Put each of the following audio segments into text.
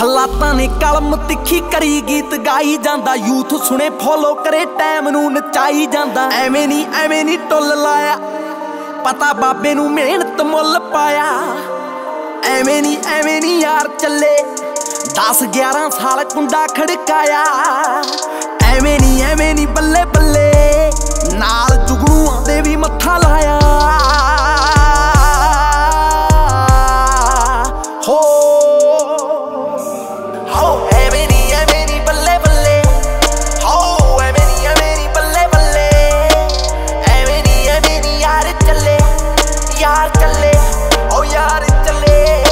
ਹਾਲਾਤਾਂ ਨੇ ਕਲਮ ਤਿੱਖੀ ਕਰੀ ਗੀਤ ਗਾਈ ਜਾਂਦਾ। ਯੂਥ ਸੁਣੇ ਫੋਲੋ ਕਰੇ ਟਾਈਮ ਨੂੰ ਨਚਾਈ ਜਾਂਦਾ। ਐਵੇਂ ਨਹੀਂ ਐਵੇਂ ਨਹੀਂ ਟੁੱਲ ਲਾਇਆ। ਪਤਾ ਬਾਬੇ ਨੂੰ ਮਿਹਨਤ ਮੁੱਲ ਪਾਇਆ। ਐਵੇਂ ਨਹੀਂ ਐਵੇਂ ਨਹੀਂ ਯਾਰ ਚੱਲੇ। 10 11 ਸਾਲ ਕੁੰਡਾ ਖੜਕਾਇਆ। ਐਵੇਂ ਨਹੀਂ ਐਵੇਂ ਨਹੀਂ ਬੱਲੇ ਯਾਰ ਚੱਲੇ ਓ ਯਾਰ ਚੱਲੇ।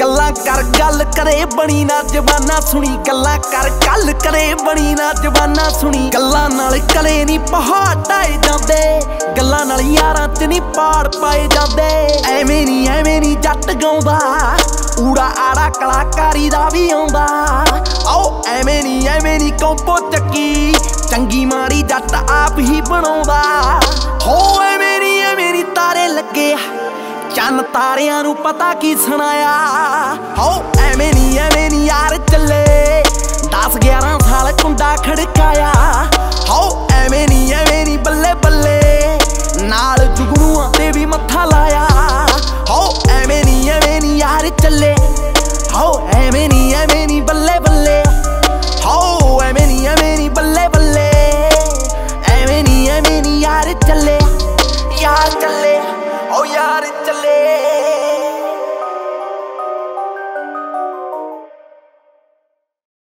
ਗੱਲਾਂ ਕਰ, ਗੱਲ ਕਰੇ ਬਣੀ ਨਾ ਜ਼ਬਾਨਾਂ ਸੁਣੀ। ਗੱਲਾਂ ਕਰ, ਗੱਲ ਕਰੇ ਬਣੀ ਨਾ ਜ਼ਬਾਨਾਂ ਸੁਣੀ। ਗੱਲਾਂ ਨਾਲ ਕਲੇ ਨਹੀਂ ਪਹਾੜ ਢਾਏ ਜਾਂਦੇ। ਗੱਲਾਂ ਨਾਲ ਯਾਰਾਂ 'ਚ ਨਹੀਂ ਪਾੜ ਪਾਏ ਜਾਂਦੇ। ਐਵੇਂ ਨਹੀਂ ਐਵੇਂ ਨਹੀਂ ਜੱਟ ਗਾਉਂਦਾ। ਊੜਾ ਆੜਾ ਕਲਾਕਾਰੀ ਦਾ ਵੀ ਆਉਂਦਾ। ਆਓ ਐਵੇਂ ਨਹੀਂ ਐਵੇਂ ਨਹੀਂ ਕੰਪੋ ਚੱਕੀ ਚੰਗੀ ਮਾਰੀ ਜੱਟ ਆਪ ਹੀ ਬਣਾਉਂਦਾ। ਹੋ ਐਵੇਂ ਨਹੀਂ ਐਵੇਂ ਨਹੀਂ ਤਾਰੇ ਲੱਗੇ। ਚੰਨ ਤਾਰਿਆਂ ਨੂੰ ਪਤਾ ਕੀ ਸੁਣਾਇਆ। ਹੋ ਐਵੇਂ ਨਹੀਂ ਐਵੇਂ ਨਹੀਂ